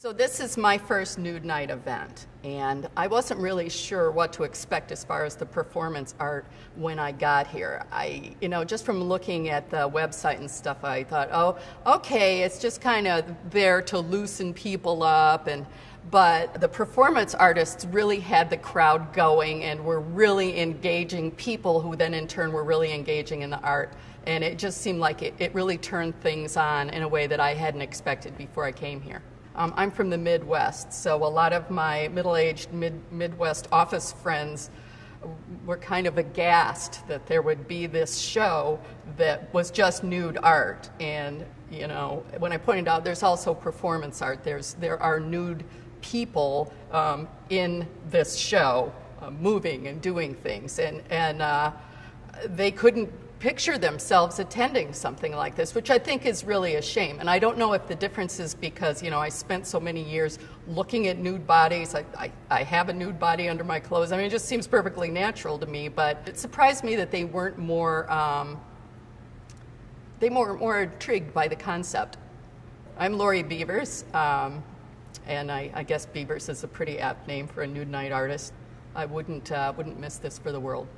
So, this is my first Nude Nite event, and I wasn't really sure what to expect as far as the performance art when I got here. I, you know, just from looking at the website and stuff, I thought, oh, okay, it's just kind of there to loosen people up and but the performance artists really had the crowd going and were really engaging people who then in turn were really engaging in the art and it just seemed like it, it really turned things on in a way that i hadn't expected before i came here um, I'm from the Midwest, so a lot of my middle aged mid- Midwest office friends were kind of aghast that there would be this show that was just nude art. And, you know, when I pointed out there's also performance art, there's, there are nude people um, in this show uh, moving and doing things. And, and uh, they couldn't picture themselves attending something like this, which I think is really a shame. And I don't know if the difference is because, you know, I spent so many years looking at nude bodies. I, I, I, have a nude body under my clothes. I mean, it just seems perfectly natural to me, but it surprised me that they weren't more, um, they more, more intrigued by the concept. I'm Lori Beavers, um, and I, I, guess Beavers is a pretty apt name for a Nude Nite artist. I wouldn't, uh, wouldn't miss this for the world.